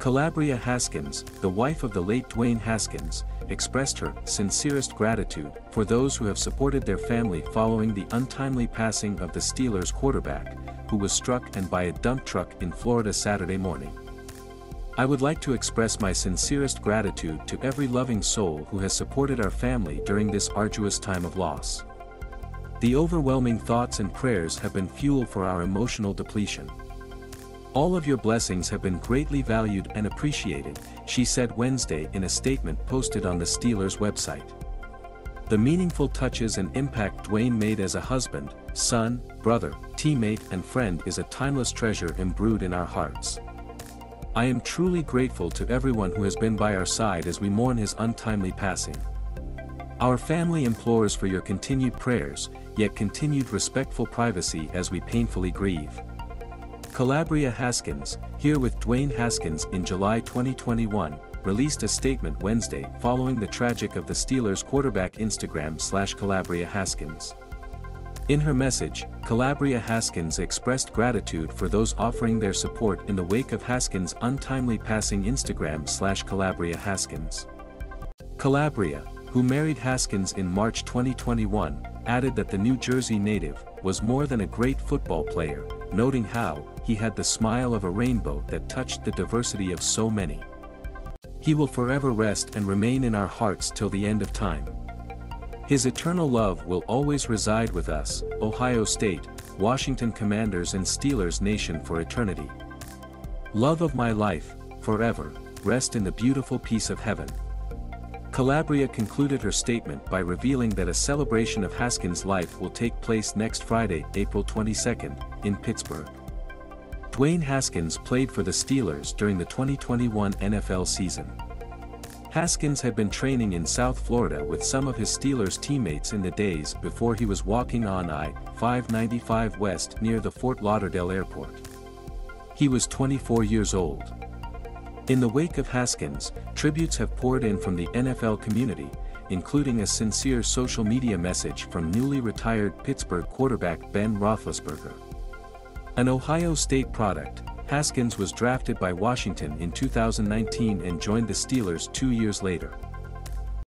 Kalabrya Haskins, the wife of the late Dwayne Haskins, expressed her sincerest gratitude for those who have supported their family following the untimely passing of the Steelers quarterback, who was struck and by a dump truck in Florida Saturday morning. I would like to express my sincerest gratitude to every loving soul who has supported our family during this arduous time of loss. The overwhelming thoughts and prayers have been fuel for our emotional depletion. All of your blessings have been greatly valued and appreciated, she said Wednesday in a statement posted on the Steelers website. The meaningful touches and impact Dwayne made as a husband, son, brother, teammate and friend is a timeless treasure imbrued in our hearts. I am truly grateful to everyone who has been by our side as we mourn his untimely passing. Our family implores for your continued prayers, yet continued respectful privacy as we painfully grieve. Kalabrya Haskins, here with Dwayne Haskins in July 2021, released a statement Wednesday following the tragic of the Steelers quarterback Instagram slash Kalabrya Haskins. In her message, Kalabrya Haskins expressed gratitude for those offering their support in the wake of Haskins' untimely passing Instagram slash Kalabrya Haskins. Kalabrya, who married Haskins in March 2021, added that the New Jersey native was more than a great football player, noting how, he had the smile of a rainbow that touched the diversity of so many. He will forever rest and remain in our hearts till the end of time. His eternal love will always reside with us, Ohio State, Washington Commanders and Steelers Nation for eternity. Love of my life, forever, rest in the beautiful peace of heaven. Kalabrya concluded her statement by revealing that a celebration of Haskins' life will take place next Friday, April 22, in Pittsburgh. Dwayne Haskins played for the Steelers during the 2021 NFL season. Haskins had been training in South Florida with some of his Steelers teammates in the days before he was walking on I-595 West near the Fort Lauderdale airport. He was 24 years old. In the wake of Haskins, tributes have poured in from the NFL community, including a sincere social media message from newly retired Pittsburgh quarterback Ben Roethlisberger. An Ohio State product, Haskins was drafted by Washington in 2019 and joined the Steelers two years later.